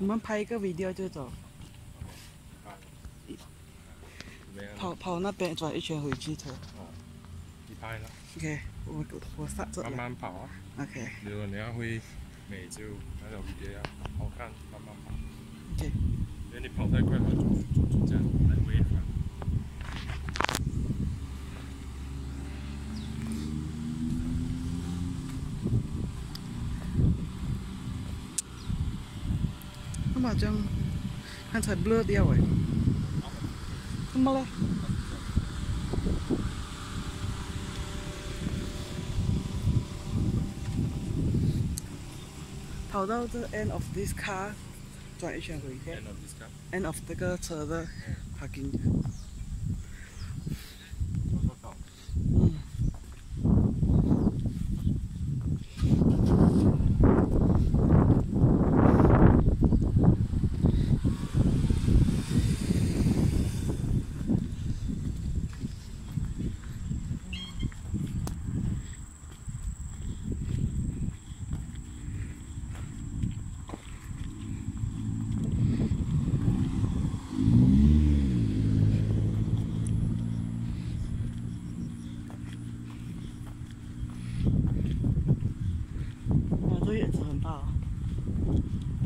我们拍一个 video 就走，跑跑那边转一圈回去走。哦，你拍了。OK，我我上这。慢慢跑啊。OK。如果你要会美就那种 video 要好看，慢慢跑。OK。因为你跑太快，它就就就这样来违反。那么这样，看才 blur 掉哎。怎么了？跑到这 end of this car，转一圈回去。end of this car。end of 这个车的 parking。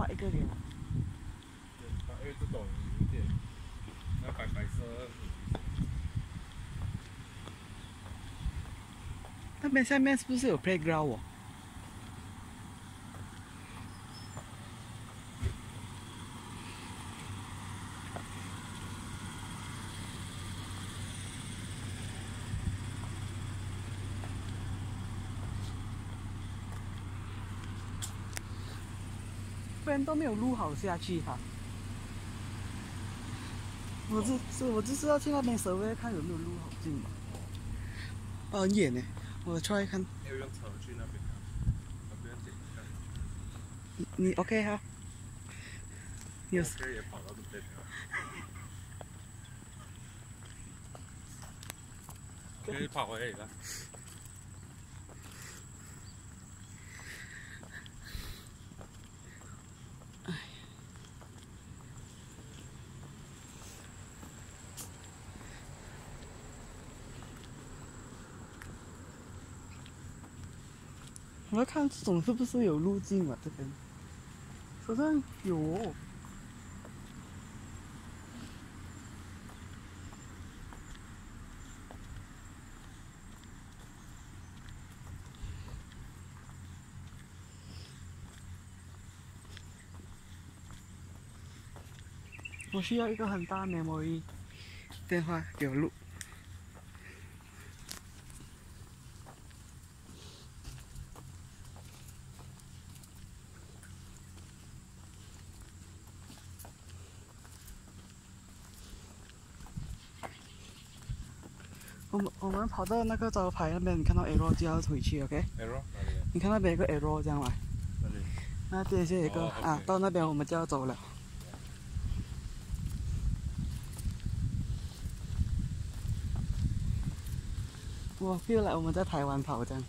一个脸。对，因为这种有点那白白色。那边下面是不是有 playground 哦？不然都没有撸好下去哈。我这是，我就是要去那边守卫，看有没有路好进嘛。哦，很远呢，我 try 看。要用那边看，不要紧看。你你 OK 哈？有。可以跑到这边。可以跑回来了。我要看这种是不是有路径啊？这边好像有。我需要一个很大 memory 电话给我录。我们我们跑到那个招牌那边，你看到 arrow 就要回去，OK？arrow 你看那边有个 arrow 这样来。那里。那边是一个啊，到那边我们就要走了。我 feel like 我们在台湾跑这样。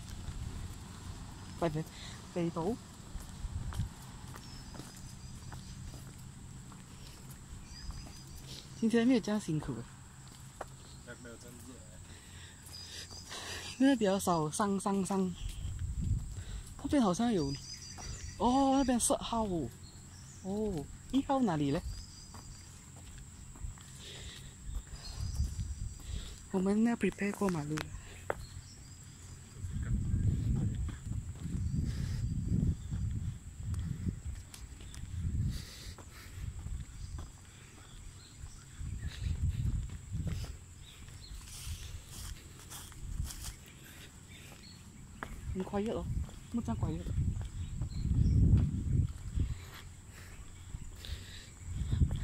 在北北斗。今天没有这样辛苦。那边比较少上上上，那边好像有，哦，那边十号，哦，一号哪里嘞？我们要 prepare 过马路了。 มันควายเยอะหรอมันจ้างควายเยอะ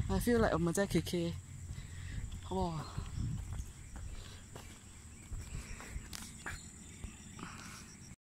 อาซื้ออะไรออกมาจากเคเคเขาบอก